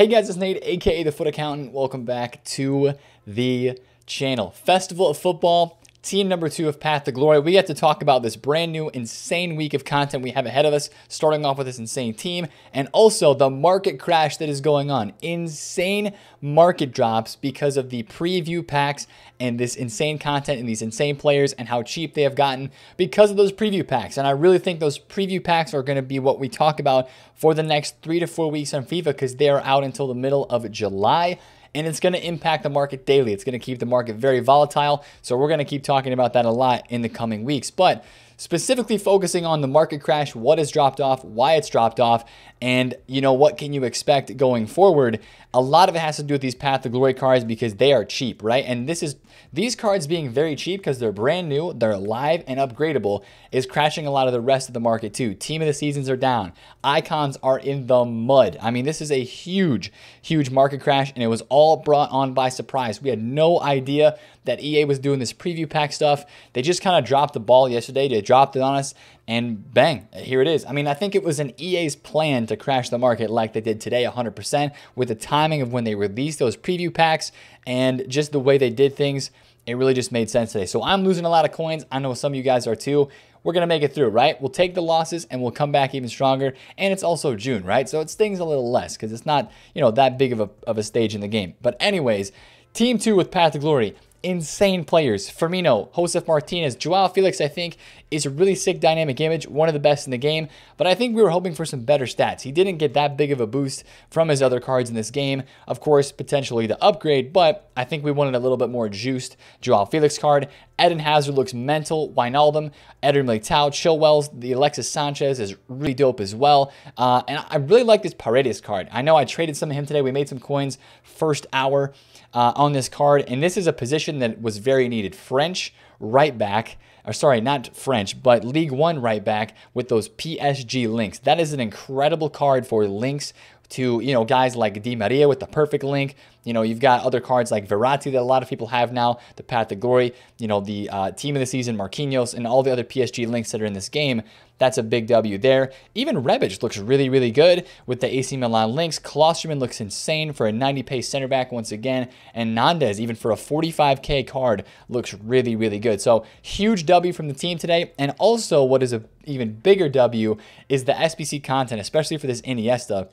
Hey guys, it's Nate, aka The FUT Accountant. Welcome back to the channel. Festival of Football, team number two of Path to Glory. We get to talk about this brand new, insane week of content we have ahead of us, starting off with this insane team, and also the market crash that is going on. Insane market drops because of the preview packs and this insane content and these insane players and how cheap they have gotten because of those preview packs. And I really think those preview packs are going to be what we talk about for the next three to four weeks on FIFA because they are out until the middle of July and it's going to impact the market daily. It's going to keep the market very volatile. So we're going to keep talking about that a lot in the coming weeks. But specifically focusing on the market crash, what has dropped off, why it's dropped off, and you know what can you expect going forward. A lot of it has to do with these Path to Glory cards because they are cheap, right? And this is these cards being very cheap because they're brand new, they're live and upgradable is crashing a lot of the rest of the market too. Team of the seasons are down. Icons are in the mud. I mean, this is a huge, huge market crash and it was all brought on by surprise. We had no idea that EA was doing this preview pack stuff. They just kind of dropped the ball yesterday. They dropped it on us and bang, here it is. I mean, I think it was an EA's plan to crash the market like they did today 100% with the timing of when they released those preview packs and just the way they did things. It really just made sense today. So I'm losing a lot of coins. I know some of you guys are too. We're going to make it through, right? We'll take the losses and we'll come back even stronger. And it's also June, right? So it stings a little less because it's not, you know, that big of a, of a stage in the game. But anyways, Team 2 with Path to Glory insane players. Firmino, Josef Martinez, Joao Felix, I think, is a really sick dynamic image, one of the best in the game, but I think we were hoping for some better stats. He didn't get that big of a boost from his other cards in this game. Of course, potentially the upgrade, but I think we wanted a little bit more juiced Joao Felix card. Eden Hazard looks mental. Wijnaldum, Eder Militao, Chilwell's, the Alexis Sanchez is really dope as well. Uh, and I really like this Paredes card. I know I traded some of him today. We made some coins first hour uh, on this card, and this is a position that was very needed. French right back, or sorry, not French, but League One right back with those PSG links. That is an incredible card for links to you know guys like Di Maria with the perfect link. You know you've got other cards like Verratti that a lot of people have now, the Path to Glory. You know the uh, team of the season, Marquinhos, and all the other PSG links that are in this game. That's a big W there. Even Rebic looks really, really good with the AC Milan links. Klostermann looks insane for a 90 pace center back once again. And Nandez, even for a 45K card, looks really, really good. So huge W from the team today. And also what is a even bigger W is the SBC content, especially for this Iniesta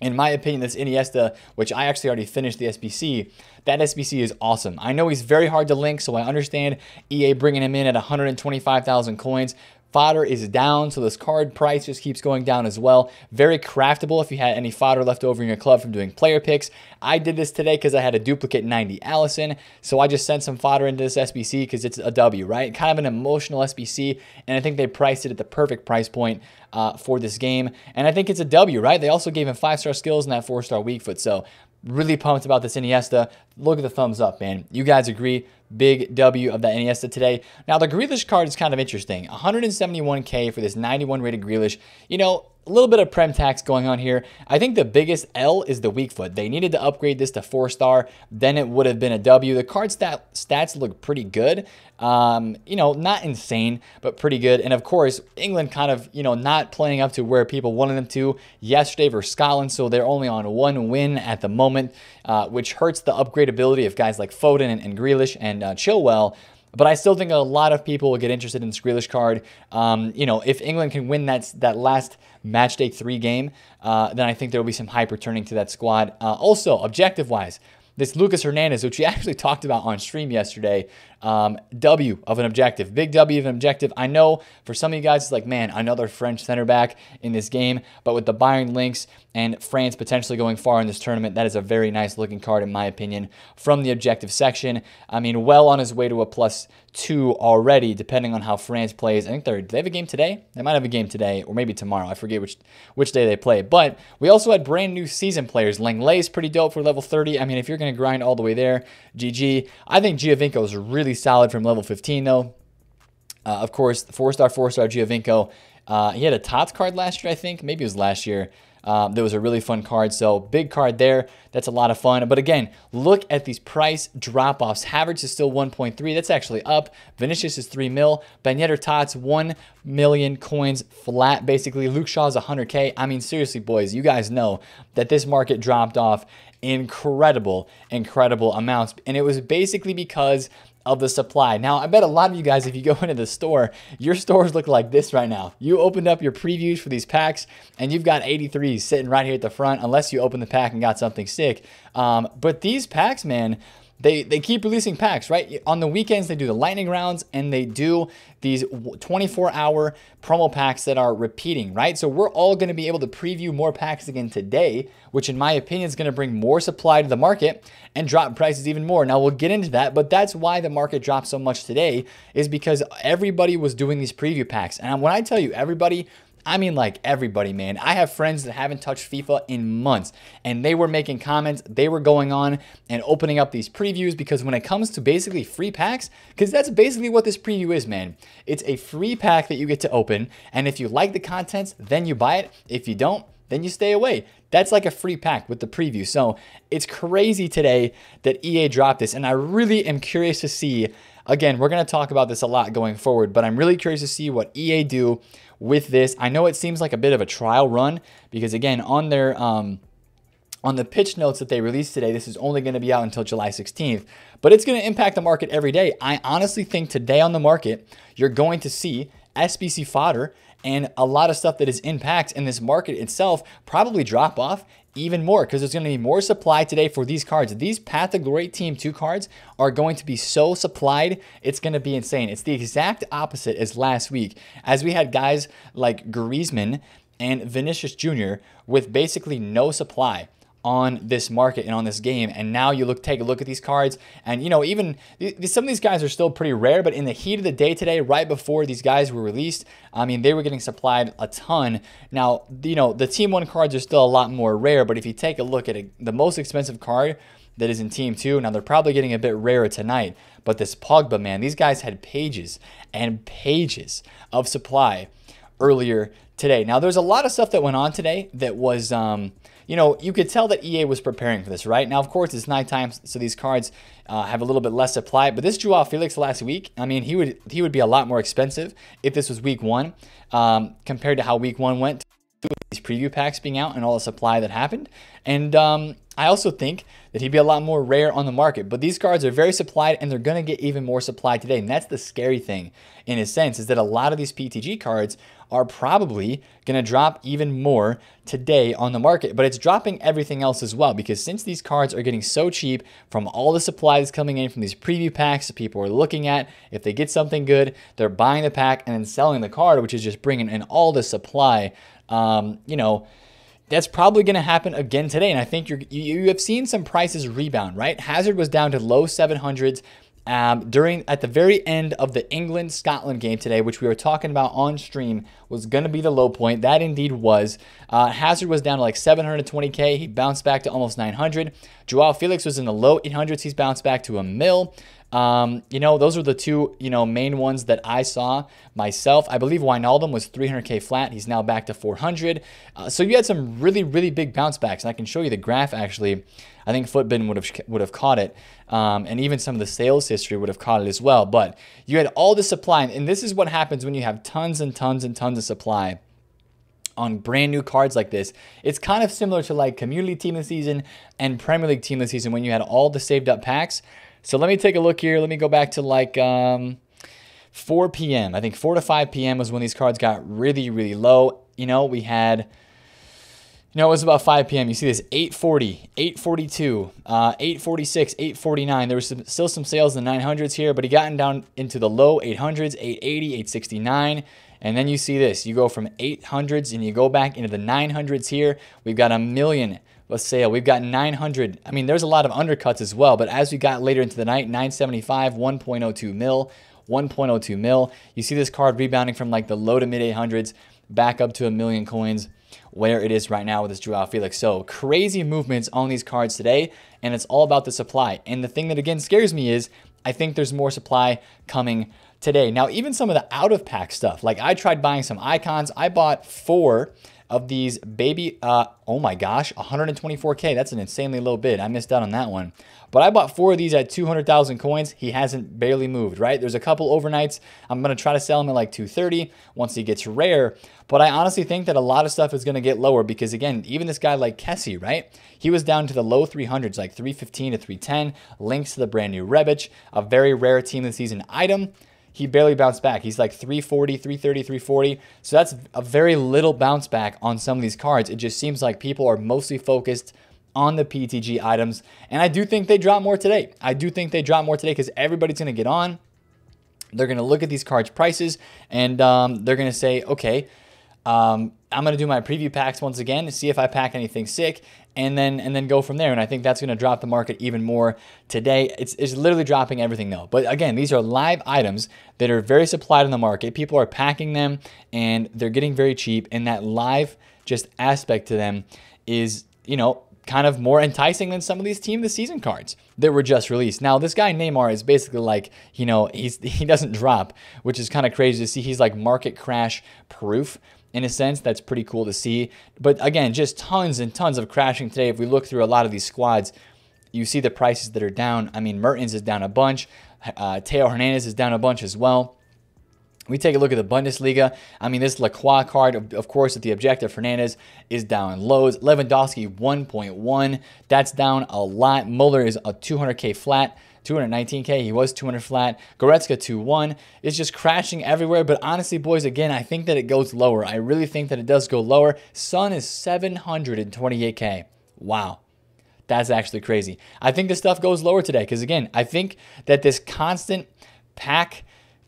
in my opinion, this Iniesta, which I actually already finished the SBC, that SBC is awesome. I know he's very hard to link, so I understand EA bringing him in at 125,000 coins. Fodder is down, so this card price just keeps going down as well. Very craftable if you had any fodder left over in your club from doing player picks. I did this today because I had a duplicate 90 Alisson, so I just sent some fodder into this SBC because it's a W, right? Kind of an emotional SBC, and I think they priced it at the perfect price point uh, for this game. And I think it's a W, right? They also gave him five-star skills and that four-star weak foot, so really pumped about this Iniesta. Look at the thumbs up, man. You guys agree? Big W of that Iniesta today. Now, the Grealish card is kind of interesting. 171K for this 91 rated Grealish. You know, a little bit of prem tax going on here. I think the biggest L is the weak foot. They needed to upgrade this to four star, then it would have been a W. The card stat, stats look pretty good. Um, you know, not insane, but pretty good. And of course, England kind of, you know, not playing up to where people wanted them to yesterday versus Scotland. So they're only on one win at the moment, uh, which hurts the upgradability of guys like Foden and, and Grealish and uh, Chilwell. But I still think a lot of people will get interested in Grealish card. Um, you know, if England can win that that last match day three game, uh, then I think there will be some hype returning to that squad. Uh, also, objective wise, this Lucas Hernandez, which we actually talked about on stream yesterday, um, W of an objective, big W of an objective. I know for some of you guys, it's like, man, another French center back in this game, but with the Bayern links and France potentially going far in this tournament, that is a very nice looking card, in my opinion, from the objective section. I mean, well on his way to a plus two already, depending on how France plays. I think they're, they have a game today? They might have a game today, or maybe tomorrow. I forget which which day they play. But we also had brand new season players. Lenglet is pretty dope for level 30. I mean, if you're going to grind all the way there, GG. I think Giovinco is really really solid from level 15, though. Uh, of course, four star, four star Giovinco. Uh, he had a TOTS card last year, I think. Maybe it was last year. Um, that was a really fun card. So big card there. That's a lot of fun. But again, look at these price drop offs. Havertz is still 1.3. That's actually up. Vinicius is 3 mil. Ben Yedder Tots, 1 million coins flat, basically. Luke Shaw's 100K. I mean, seriously, boys, you guys know that this market dropped off incredible, incredible amounts. And it was basically because of the supply. Now, I bet a lot of you guys, if you go into the store, your stores look like this right now. You opened up your previews for these packs and you've got 83s sitting right here at the front, unless you open the pack and got something sick. Um, but these packs, man, they they keep releasing packs, right? On the weekends they do the lightning rounds and they do these 24-hour promo packs that are repeating, right? So we're all going to be able to preview more packs again today, which in my opinion is going to bring more supply to the market and drop prices even more. Now we'll get into that, but that's why the market dropped so much today is because everybody was doing these preview packs. And when I tell you everybody I mean, like everybody, man. I have friends that haven't touched FIFA in months, and they were making comments. They were going on and opening up these previews because when it comes to basically free packs, because that's basically what this preview is, man. It's a free pack that you get to open, and if you like the contents, then you buy it. If you don't, then you stay away. That's like a free pack with the preview. So it's crazy today that EA dropped this, and I really am curious to see. Again, we're going to talk about this a lot going forward, but I'm really curious to see what EA do with this. I know it seems like a bit of a trial run because again, on their um, on the pitch notes that they released today, this is only going to be out until July 16th, but it's going to impact the market every day. I honestly think today on the market, you're going to see SBC fodder and a lot of stuff that is in packs in this market itself probably drop off even more because there's going to be more supply today for these cards. These Path of Glory Team 2 cards are going to be so supplied, it's going to be insane. It's the exact opposite as last week, as we had guys like Griezmann and Vinicius Jr. with basically no supply on this market and on this game. And now you look, take a look at these cards, and you know, even some of these guys are still pretty rare. But in the heat of the day today, right before these guys were released, I mean, they were getting supplied a ton. Now, you know, the Team One cards are still a lot more rare. But if you take a look at a, the most expensive card that is in Team Two, now they're probably getting a bit rarer tonight. But this Pogba man, these guys had pages and pages of supply earlier today. Now, there's a lot of stuff that went on today that was. Um, you know, you could tell that EA was preparing for this, right? Now, of course, it's nighttime, so these cards uh, have a little bit less supply. But this Joao Felix last week, I mean, he would he would be a lot more expensive if this was week one um, compared to how week one went. With these preview packs being out and all the supply that happened, and um, I also think that he'd be a lot more rare on the market. But these cards are very supplied and they're going to get even more supplied today. And that's the scary thing in a sense is that a lot of these PTG cards are probably going to drop even more today on the market. But it's dropping everything else as well because since these cards are getting so cheap from all the supplies coming in from these preview packs that people are looking at, if they get something good, they're buying the pack and then selling the card, which is just bringing in all the supply. Um, you know, that's probably going to happen again today. And I think you're you have seen some prices rebound, right? Hazard was down to low 700s um, during at the very end of the England Scotland game today, which we were talking about on stream, was going to be the low point. That indeed was. Uh, Hazard was down to like 720k. He bounced back to almost 900. Joao Felix was in the low 800s. He's bounced back to a mil. Um, you know, those are the two, you know, main ones that I saw myself. I believe Wijnaldum was 300k flat. He's now back to 400. Uh, so you had some really, really big bounce backs, and I can show you the graph actually. I think Futbin would have would have caught it, um, and even some of the sales history would have caught it as well. But you had all the supply, and this is what happens when you have tons and tons and tons of supply on brand new cards like this. It's kind of similar to like community team of the season and Premier League team of the season when you had all the saved up packs. So let me take a look here. Let me go back to like um, 4 p.m. I think 4 to 5 p.m. was when these cards got really, really low. You know, we had, you know, it was about 5 p.m. You see this 840, 842, uh, 846, 849. There was some, still some sales in the 900s here, but he gotten down into the low 800s, 880, 869. And then you see this, you go from 800s and you go back into the 900s here. We've got a million a sale. We've got 900. I mean, there's a lot of undercuts as well, but as we got later into the night, 975, 1.02 mil, 1.02 mil. You see this card rebounding from like the low to mid 800s back up to a million coins where it is right now with this Joao Felix. So crazy movements on these cards today, and it's all about the supply. And the thing that again scares me is I think there's more supply coming today. Now, even some of the out of pack stuff, like I tried buying some icons. I bought four of these baby, uh, oh my gosh, 124K. That's an insanely low bid. I missed out on that one. But I bought four of these at 200,000 coins. He hasn't barely moved, right? There's a couple overnights. I'm going to try to sell him at like 230 once he gets rare. But I honestly think that a lot of stuff is going to get lower because, again, even this guy like Kessie, right? He was down to the low 300s, like 315 to 310. Links to the brand new Rebic, a very rare team the season item he barely bounced back. He's like 340, 330, 340. So that's a very little bounce back on some of these cards. It just seems like people are mostly focused on the PTG items. And I do think they drop more today. I do think they drop more today because everybody's going to get on. They're going to look at these cards' prices and um, they're going to say, okay, um, I'm going to do my preview packs once again to see if I pack anything sick and then and then go from there. And I think that's going to drop the market even more today. It's, it's literally dropping everything though. But again, these are live items that are very supplied in the market. People are packing them and they're getting very cheap. And that live just aspect to them is, you know, kind of more enticing than some of these team the season cards that were just released. Now, this guy Neymar is basically like, you know, he's he doesn't drop, which is kind of crazy to see. He's like market crash proof in a sense. That's pretty cool to see. But again, just tons and tons of crashing today. If we look through a lot of these squads, you see the prices that are down. I mean, Mertens is down a bunch. Uh, Theo Hernandez is down a bunch as well. We take a look at the Bundesliga. I mean, this Lacroix card, of, course, at the objective, Fernandez is down lows. Lewandowski 1.1. That's down a lot. Muller is a 200K flat. 219K. He was 200 flat. Goretzka 2-1. It's just crashing everywhere. But honestly, boys, again, I think that it goes lower. I really think that it does go lower. Sun is 728K. Wow. That's actually crazy. I think this stuff goes lower today because, again, I think that this constant pack,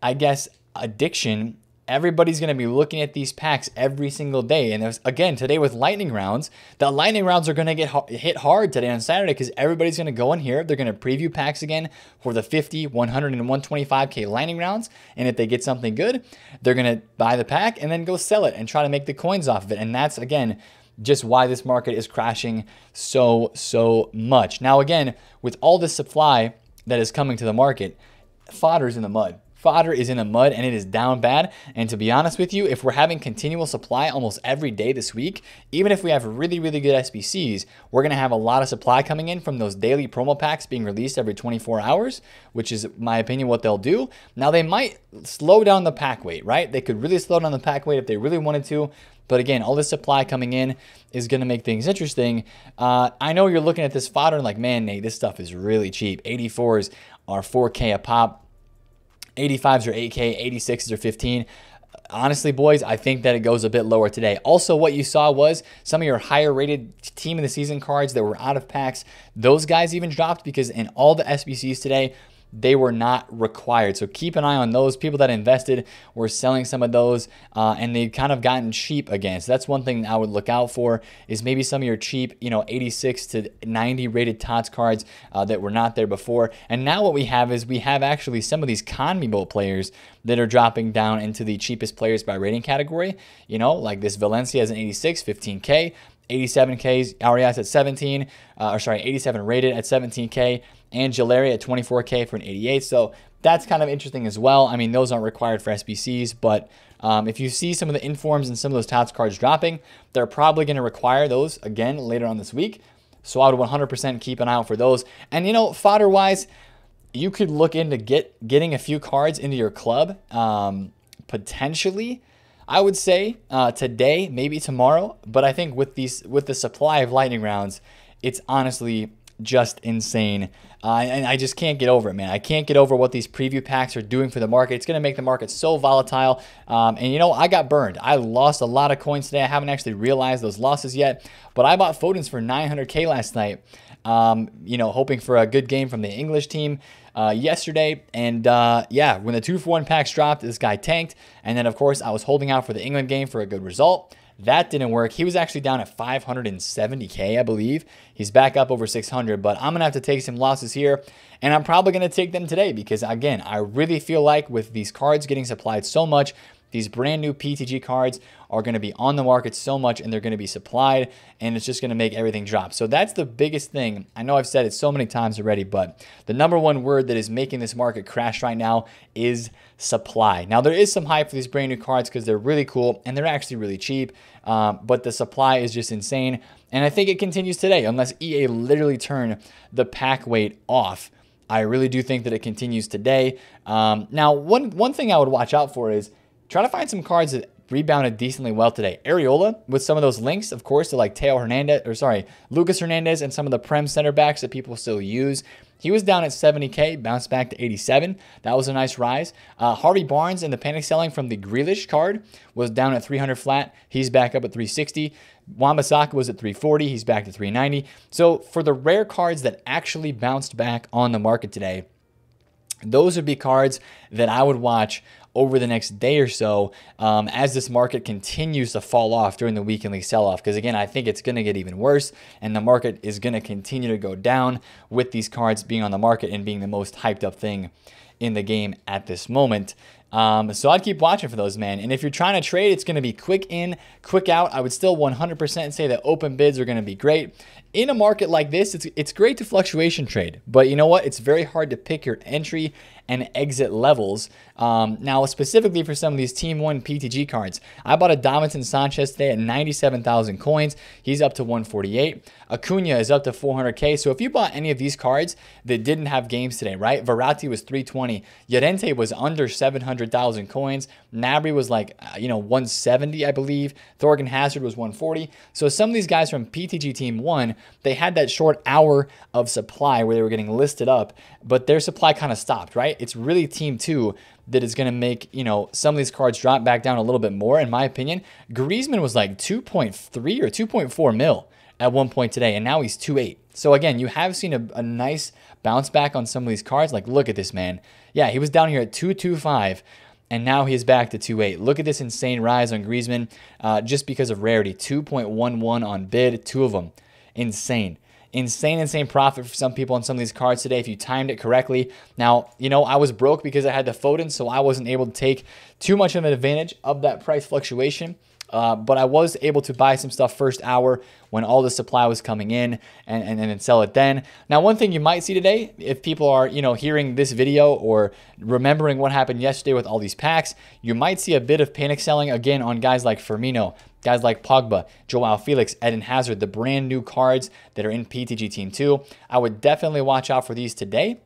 I guess, addiction everybody's going to be looking at these packs every single day. And there's, again, today with lightning rounds, the lightning rounds are going to get hit hard today on Saturday because everybody's going to go in here. They're going to preview packs again for the 50, 100, and 125K lightning rounds. And if they get something good, they're going to buy the pack and then go sell it and try to make the coins off of it. And that's, again, just why this market is crashing so, so much. Now, again, with all this supply that is coming to the market, fodder's in the mud fodder is in the mud and it is down bad. And to be honest with you, if we're having continual supply almost every day this week, even if we have really, really good SBCs, we're going to have a lot of supply coming in from those daily promo packs being released every 24 hours, which is, my opinion, what they'll do. Now, they might slow down the pack weight, right? They could really slow down the pack weight if they really wanted to. But again, all this supply coming in is going to make things interesting. Uh, I know you're looking at this fodder and like, man, Nate, this stuff is really cheap. 84s are 4K a pop. 85s are 8K, 86s are 15 honestly, boys, I think that it goes a bit lower today. Also, what you saw was some of your higher rated team of the season cards that were out of packs, those guys even dropped because in all the SBCs today, they were not required. So keep an eye on those. People that invested were selling some of those uh, and they've kind of gotten cheap again. So that's one thing I would look out for is maybe some of your cheap, you know, 86 to 90 rated TOTS cards uh, that were not there before. And now what we have is we have actually some of these CONMEBOL players that are dropping down into the cheapest players by rating category. You know, like this Valencia has an 86, 15K. 87Ks, Arias at 17, uh, or sorry, 87 rated at 17K, and Jalari at 24K for an 88. So that's kind of interesting as well. I mean, those aren't required for SBCs, but um, if you see some of the informs and some of those TOTS cards dropping, they're probably going to require those again later on this week. So I would 100% keep an eye out for those. And you know, fodder wise, you could look into get getting a few cards into your club um, potentially. I would say uh, today, maybe tomorrow, but I think with these with the supply of lightning rounds, it's honestly just insane. Uh, and I just can't get over it, man. I can't get over what these preview packs are doing for the market. It's going to make the market so volatile. Um, and you know, I got burned. I lost a lot of coins today. I haven't actually realized those losses yet, but I bought Foden's for 900K last night. Um, you know, hoping for a good game from the English team uh, yesterday. And uh, yeah, when the two for one packs dropped, this guy tanked. And then, of course, I was holding out for the England game for a good result. That didn't work. He was actually down at 570K, I believe. He's back up over 600, but I'm going to have to take some losses here. And I'm probably going to take them today because, again, I really feel like with these cards getting supplied so much, These brand new PTG cards are going to be on the market so much and they're going to be supplied and it's just going to make everything drop. So that's the biggest thing. I know I've said it so many times already, but the number one word that is making this market crash right now is supply. Now, there is some hype for these brand new cards because they're really cool and they're actually really cheap, um, but the supply is just insane. And I think it continues today unless EA literally turn the pack weight off. I really do think that it continues today. Um, now, one one thing I would watch out for is try to find some cards that rebounded decently well today. Areola with some of those links, of course, to like Theo Hernandez, or sorry, Lucas Hernandez and some of the Prem center backs that people still use. He was down at 70K, bounced back to 87. That was a nice rise. Uh, Harvey Barnes in the panic selling from the Grealish card was down at 300 flat. He's back up at 360. Wan-Bissaka was at 340. He's back to 390. So for the rare cards that actually bounced back on the market today, those would be cards that I would watch over the next day or so um, as this market continues to fall off during the weekly sell off. Because again, I think it's going to get even worse and the market is going to continue to go down with these cards being on the market and being the most hyped up thing in the game at this moment. Um, so I'd keep watching for those, man. And if you're trying to trade, it's going to be quick in, quick out. I would still 100% say that open bids are going to be great. In a market like this, it's, it's great to fluctuation trade, but you know what? It's very hard to pick your entry and exit levels. Um, now, specifically for some of these Team 1 PTG cards, I bought a Davinson Sanchez today at 97,000 coins. He's up to 148. Acuna is up to 400K. So if you bought any of these cards that didn't have games today, right? Verratti was 320. Llorente was under 700,000 coins. Gnabry was like, uh, you know, 170, I believe. Thorgan Hazard was 140. So some of these guys from PTG Team 1, they had that short hour of supply where they were getting listed up, but their supply kind of stopped, right? It's really Team 2 that is going to make, you know, some of these cards drop back down a little bit more, in my opinion. Griezmann was like 2.3 or 2.4 mil at one point today, and now he's 2.8. So again, you have seen a, a nice bounce back on some of these cards. Like, look at this, man. Yeah, he was down here at 2.25 and now he's back to 2.8. Look at this insane rise on Griezmann uh, just because of rarity. 2.11 on bid, two of them. Insane insane, insane profit for some people on some of these cards today if you timed it correctly. Now, you know, I was broke because I had the Foden, so I wasn't able to take too much of an advantage of that price fluctuation. Uh, but I was able to buy some stuff first hour when all the supply was coming in and, and, and sell it then. Now, one thing you might see today, if people are, you know, hearing this video or remembering what happened yesterday with all these packs, you might see a bit of panic selling again on guys like Firmino, Guys like Pogba, Joao Felix, Eden Hazard, the brand new cards that are in PTG Team 2. I would definitely watch out for these today.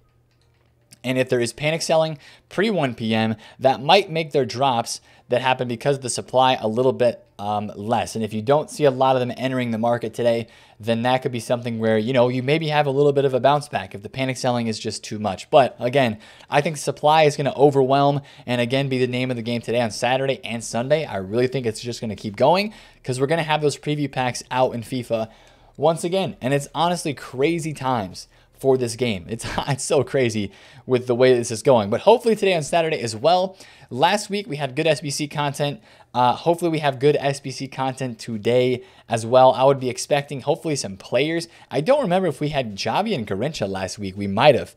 And if there is panic selling pre 1 p.m., that might make their drops that happen because of the supply a little bit um, less. And if you don't see a lot of them entering the market today, then that could be something where, you know, you maybe have a little bit of a bounce back if the panic selling is just too much. But again, I think supply is going to overwhelm and again be the name of the game today on Saturday and Sunday. I really think it's just going to keep going because we're going to have those preview packs out in FIFA once again. And it's honestly crazy times for this game. It's, it's so crazy with the way this is going. But hopefully today on Saturday as well. Last week we had good SBC content. Uh, hopefully we have good SBC content today as well. I would be expecting hopefully some players. I don't remember if we had Javi and Garrincha last week. We might have.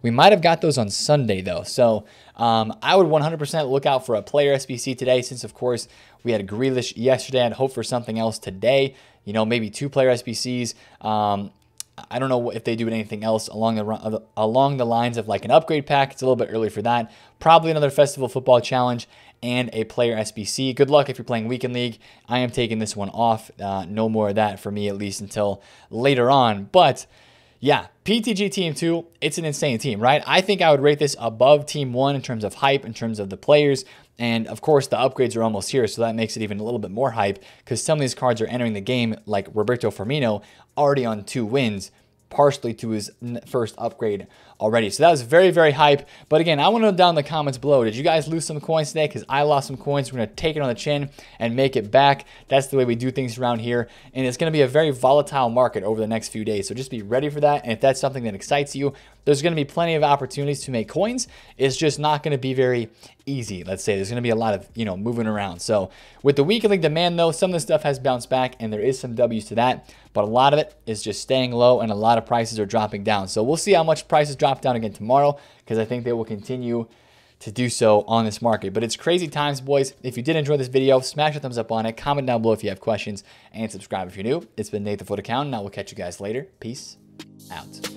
We might have got those on Sunday though. So um, I would 100% look out for a player SBC today since of course we had Grealish yesterday. I'd hope for something else today. You know, maybe two player SBCs. Um, I don't know if they do anything else along the along the lines of like an upgrade pack. It's a little bit early for that. Probably another festival football challenge and a player SBC. Good luck if you're playing weekend league. I am taking this one off. Uh, no more of that for me at least until later on. But yeah, PTG Team 2, it's an insane team, right? I think I would rate this above Team 1 in terms of hype, in terms of the players. And of course, the upgrades are almost here, so that makes it even a little bit more hype because some of these cards are entering the game, like Roberto Firmino, already on two wins partially to his first upgrade already. So that was very, very hype. But again, I want to know down in the comments below, did you guys lose some coins today? Because I lost some coins. We're going to take it on the chin and make it back. That's the way we do things around here. And it's going to be a very volatile market over the next few days. So just be ready for that. And if that's something that excites you, there's going to be plenty of opportunities to make coins. It's just not going to be very easy. Let's say there's going to be a lot of, you know, moving around. So with the weekly demand though, some of the stuff has bounced back and there is some W's to that, but a lot of it is just staying low and a lot of prices are dropping down. So we'll see how much prices drop down again tomorrow because I think they will continue to do so on this market. But it's crazy times, boys. If you did enjoy this video, smash a thumbs up on it, comment down below if you have questions, and subscribe if you're new. It's been Nate the FUT Account, And I will catch you guys later. Peace out.